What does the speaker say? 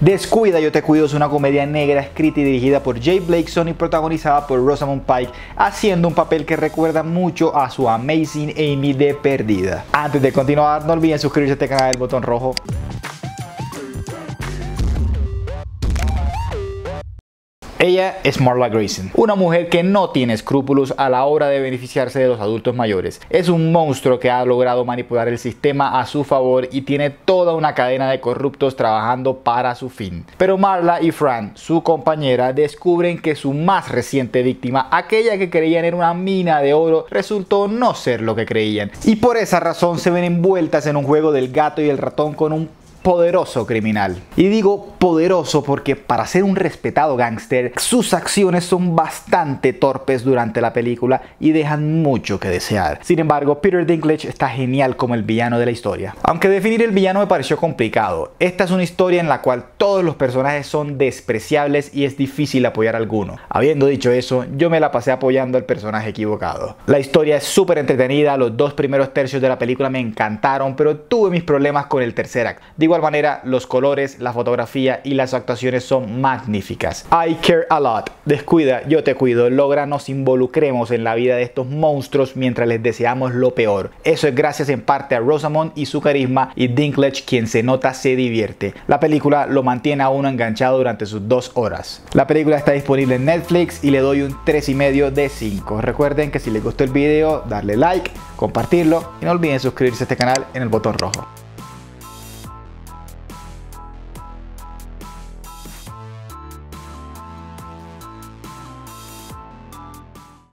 Descuida, yo te cuido es una comedia negra escrita y dirigida por Jay Blakeson y protagonizada por Rosamund Pike, haciendo un papel que recuerda mucho a su Amazing Amy de Perdida. Antes de continuar, no olviden suscribirse a este canal, el botón rojo. Ella es Marla Grayson, una mujer que no tiene escrúpulos a la hora de beneficiarse de los adultos mayores. Es un monstruo que ha logrado manipular el sistema a su favor y tiene toda una cadena de corruptos trabajando para su fin. Pero Marla y Fran, su compañera, descubren que su más reciente víctima, aquella que creían era una mina de oro, resultó no ser lo que creían. Y por esa razón se ven envueltas en un juego del gato y el ratón con un poderoso criminal. Y digo poderoso porque para ser un respetado gángster, sus acciones son bastante torpes durante la película y dejan mucho que desear. Sin embargo, Peter Dinklage está genial como el villano de la historia. Aunque definir el villano me pareció complicado, esta es una historia en la cual todos los personajes son despreciables y es difícil apoyar a alguno. Habiendo dicho eso, yo me la pasé apoyando al personaje equivocado. La historia es súper entretenida, los dos primeros tercios de la película me encantaron, pero tuve mis problemas con el tercer acto. Digo manera, los colores, la fotografía y las actuaciones son magníficas. I care a lot. Descuida, yo te cuido. Logra nos involucremos en la vida de estos monstruos mientras les deseamos lo peor. Eso es gracias en parte a Rosamond y su carisma y Dinklage quien se nota se divierte. La película lo mantiene a uno enganchado durante sus dos horas. La película está disponible en Netflix y le doy un 3,5 de 5. Recuerden que si les gustó el video, darle like, compartirlo y no olviden suscribirse a este canal en el botón rojo.